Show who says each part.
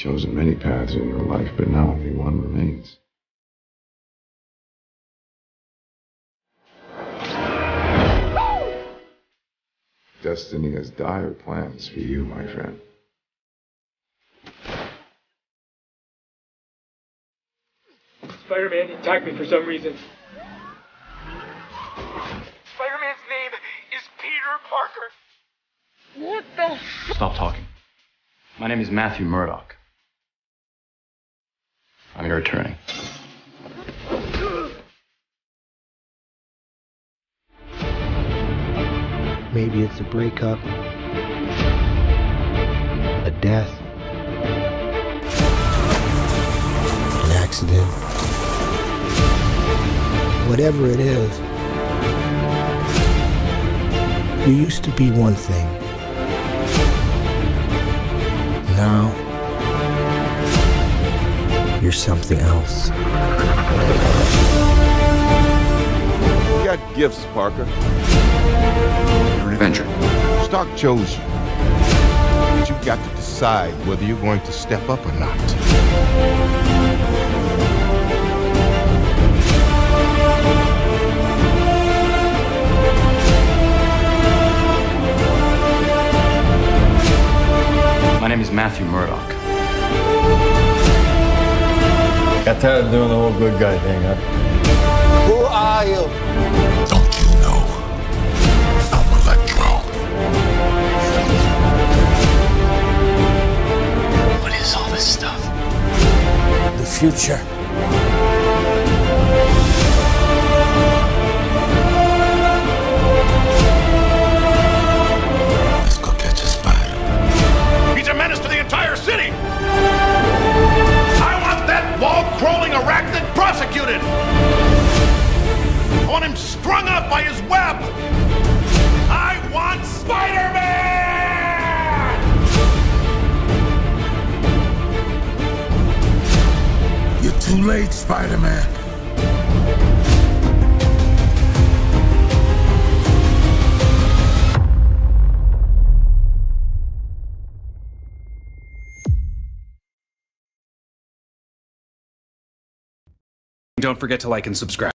Speaker 1: chosen many paths in your life, but now only one remains. Destiny has dire plans for you, my friend.
Speaker 2: Spider-Man attacked me for some reason. Spider-Man's name is Peter Parker. What the?
Speaker 3: Stop talking. My name is Matthew Murdock. Attorney.
Speaker 4: Maybe it's a breakup, a death, an accident. Whatever it is, you used to be one thing. Now, you're something else.
Speaker 5: You got gifts, Parker.
Speaker 3: You're an Avenger.
Speaker 5: Stark chose you. But you've got to decide whether you're going to step up or not.
Speaker 3: My name is Matthew Murdock.
Speaker 6: Got tired of doing the whole good guy thing, huh?
Speaker 4: Who are you?
Speaker 5: Don't you know? I'm Electro.
Speaker 3: What is all this stuff?
Speaker 4: The future.
Speaker 7: By his web! I want Spider Man!
Speaker 5: You're too late, Spider-Man.
Speaker 8: Don't forget to like and subscribe.